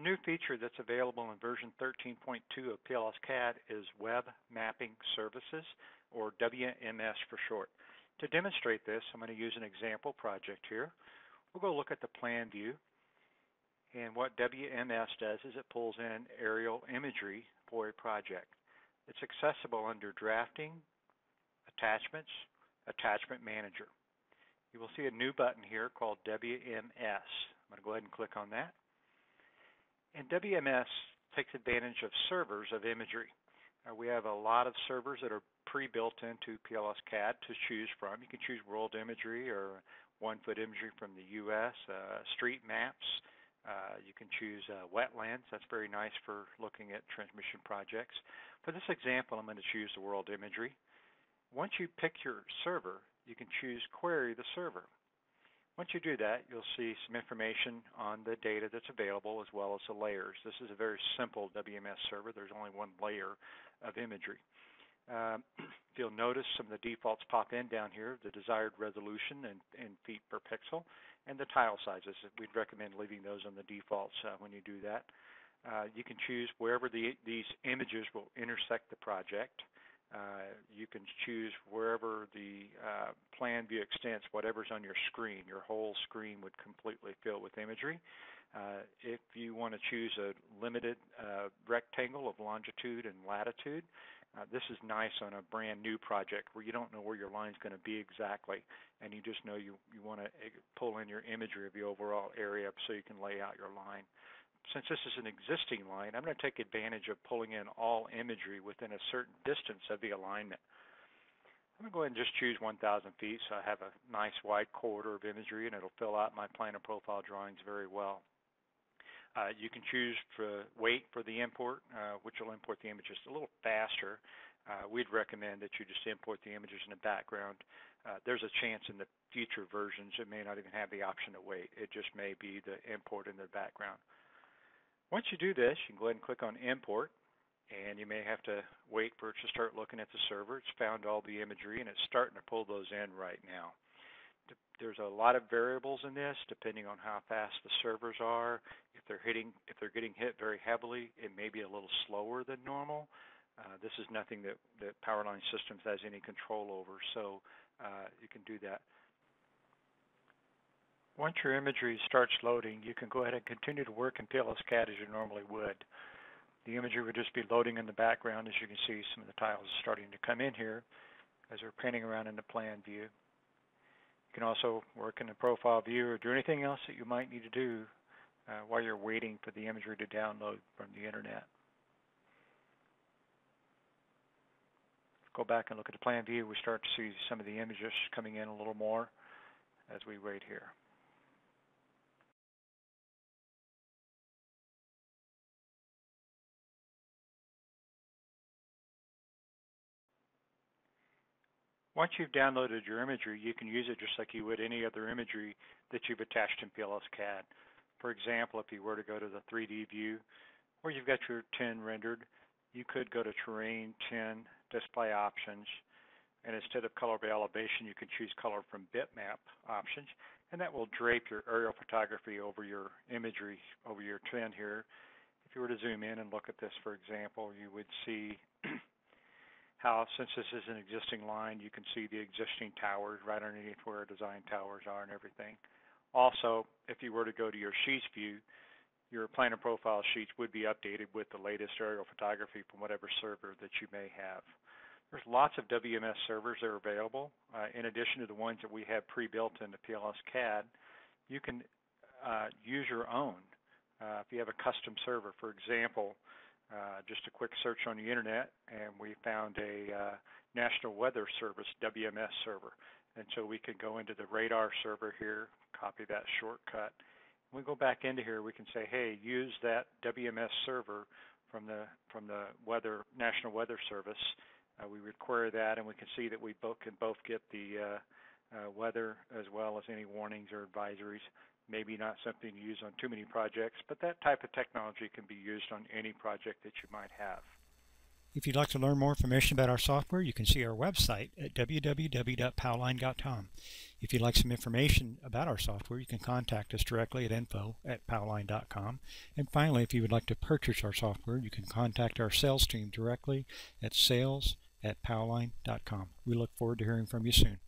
A new feature that's available in version 13.2 of PLS CADD is Web Mapping Services, or WMS for short. To demonstrate this, I'm going to use an example project here. We'll go look at the plan view. And what WMS does is it pulls in aerial imagery for a project. It's accessible under Drafting, Attachments, Attachment Manager. You will see a new button here called WMS. I'm going to go ahead and click on that. And WMS takes advantage of servers of imagery. Uh, we have a lot of servers that are pre-built into PLS CADD to choose from. You can choose world imagery or one-foot imagery from the U.S., uh, street maps. Uh, you can choose uh, wetlands. That's very nice for looking at transmission projects. For this example, I'm going to choose the world imagery. Once you pick your server, you can choose Query the Server. Once you do that, you'll see some information on the data that's available as well as the layers. This is a very simple WMS server. There's only one layer of imagery. Um, you'll notice some of the defaults pop in down here, the desired resolution in feet per pixel, and the tile sizes. We'd recommend leaving those on the defaults uh, when you do that. Uh, you can choose wherever the, these images will intersect the project. Uh, you can choose wherever the uh, plan view extends, whatever's on your screen. Your whole screen would completely fill with imagery. Uh, if you want to choose a limited uh, rectangle of longitude and latitude, uh, this is nice on a brand new project where you don't know where your line is going to be exactly, and you just know you, you want to pull in your imagery of the overall area so you can lay out your line since this is an existing line, I'm going to take advantage of pulling in all imagery within a certain distance of the alignment. I'm going to go ahead and just choose 1,000 feet so I have a nice wide corridor of imagery and it'll fill out my plan and profile drawings very well. Uh, you can choose to wait for the import, uh, which will import the images a little faster. Uh, we'd recommend that you just import the images in the background. Uh, there's a chance in the future versions it may not even have the option to wait. It just may be the import in the background. Once you do this, you can go ahead and click on Import, and you may have to wait for it to start looking at the server. It's found all the imagery, and it's starting to pull those in right now. There's a lot of variables in this, depending on how fast the servers are. If they're hitting, if they're getting hit very heavily, it may be a little slower than normal. Uh, this is nothing that, that Power Line Systems has any control over, so uh, you can do that. Once your imagery starts loading, you can go ahead and continue to work in PLS-CADD as you normally would. The imagery would just be loading in the background. As you can see, some of the tiles are starting to come in here as we're painting around in the plan view. You can also work in the profile view or do anything else that you might need to do uh, while you're waiting for the imagery to download from the internet. Go back and look at the plan view. We start to see some of the images coming in a little more as we wait here. Once you've downloaded your imagery, you can use it just like you would any other imagery that you've attached in PLS CADD. For example, if you were to go to the 3D view, where you've got your tin rendered, you could go to Terrain, Tin, Display Options, and instead of color by elevation, you can choose color from bitmap options, and that will drape your aerial photography over your imagery, over your tin here. If you were to zoom in and look at this, for example, you would see how since this is an existing line, you can see the existing towers right underneath where design towers are and everything. Also, if you were to go to your sheets view, your plan and profile sheets would be updated with the latest aerial photography from whatever server that you may have. There's lots of WMS servers that are available. Uh, in addition to the ones that we have pre-built into PLS CADD, you can uh, use your own. Uh, if you have a custom server, for example, uh, just a quick search on the internet, and we found a uh, National Weather Service WMS server. And so we can go into the radar server here, copy that shortcut. When we go back into here, we can say, hey, use that WMS server from the from the Weather National Weather Service. Uh, we query that, and we can see that we both can both get the uh, uh, weather as well as any warnings or advisories maybe not something to use on too many projects, but that type of technology can be used on any project that you might have. If you'd like to learn more information about our software, you can see our website at www.powline.com. If you'd like some information about our software, you can contact us directly at info at powline.com. And finally, if you would like to purchase our software, you can contact our sales team directly at sales at powline.com. We look forward to hearing from you soon.